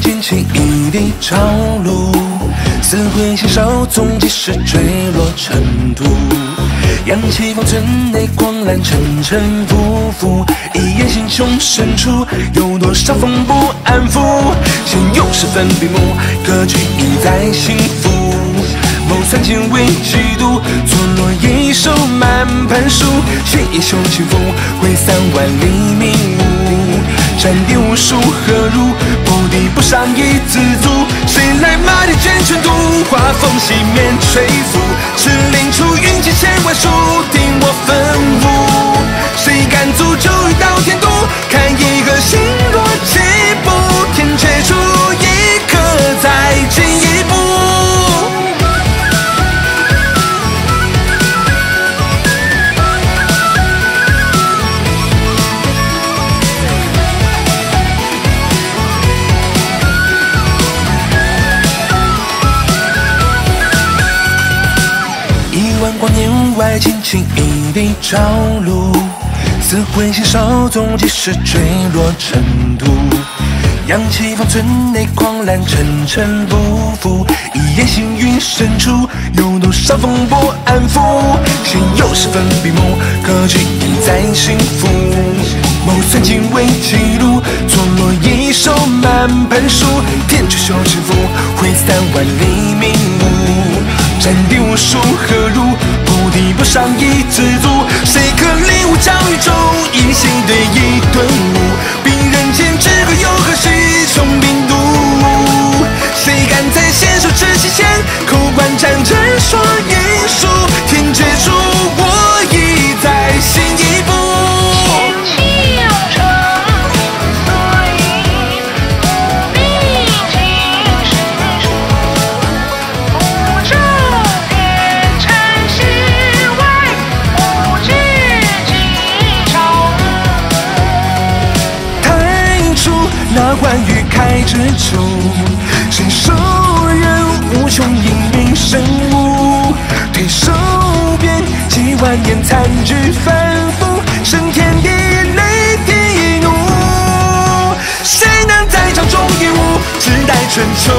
溅起一地朝露，死灰心手纵即使坠落尘土。扬起风尘内狂澜，沉沉浮浮。一眼心胸深处，有多少风不安抚？心有十分笔墨，格局已在心腹。谋三千为几度，错落一手满盘书。血液修情符，挥散万里迷雾。斩敌无数，何如不敌不伤亦自足？谁来马蹄卷尘土？画风熄灭吹拂，赤令出云集千万数，听我吩光年外，轻轻一地朝露，似灰心手纵即使坠落尘土。扬起方寸内狂澜，沉沉不复。一眼星云深处，有多少风波安抚？心有十分闭目，格局已在心腹。谋算尽为记录，错落一手满盘书。天却修情符，挥散万里迷雾。斩敌无数，何如不敌不伤一自足？谁可领悟教宇宙，隐形对一顿悟？兵人间之后又何须穷兵黩？谁敢在献首之期前，口关战争说一数？天绝处关与开之处，身受人无穷，英云深雾，退守边几万年残局反复，胜天地，雷霆一怒，谁能再掌中一舞，只待春秋。